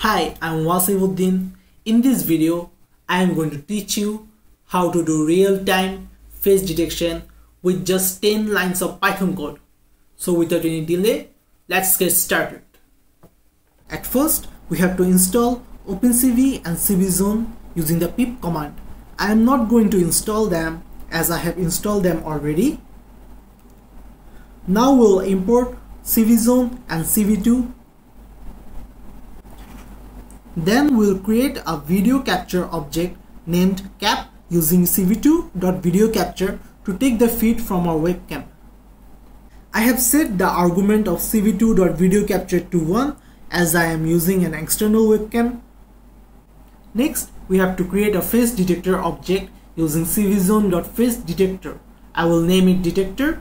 Hi, I'm Wasif Uddin. In this video, I am going to teach you how to do real-time face detection with just 10 lines of Python code. So without any delay, let's get started. At first, we have to install OpenCV and CVZone using the pip command. I am not going to install them as I have installed them already. Now we'll import CVZone and CV2 then we'll create a video capture object named cap using cv2.videoCapture to take the feed from our webcam. I have set the argument of cv2.videoCapture to 1 as I am using an external webcam. Next, we have to create a face detector object using cvzone.faceDetector. I will name it detector.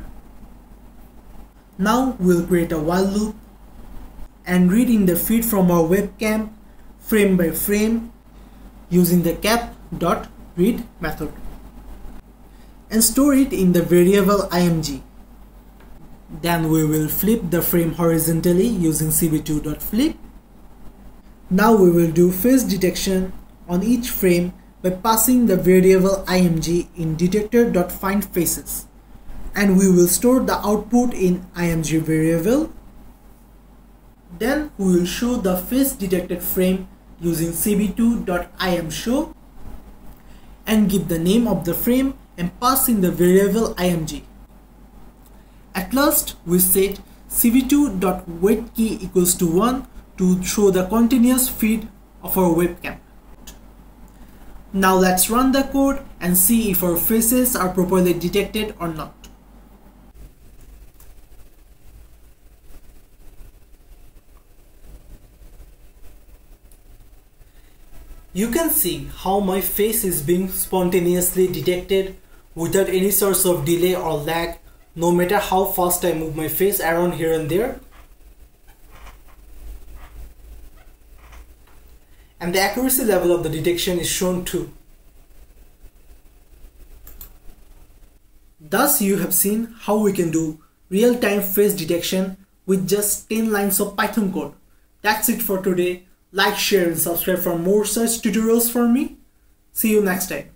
Now we'll create a while loop and read in the feed from our webcam frame by frame using the cap.read method and store it in the variable img. Then we will flip the frame horizontally using cv2.flip. Now we will do face detection on each frame by passing the variable img in detector.findFaces and we will store the output in img variable. Then we will show the face detected frame using cv2.imshow and give the name of the frame and pass in the variable img. At last, we set cv2.waitKey equals to 1 to show the continuous feed of our webcam. Now let's run the code and see if our faces are properly detected or not. You can see how my face is being spontaneously detected without any source of delay or lag no matter how fast I move my face around here and there. And the accuracy level of the detection is shown too. Thus you have seen how we can do real-time face detection with just 10 lines of Python code. That's it for today. Like, share and subscribe for more such tutorials from me. See you next time.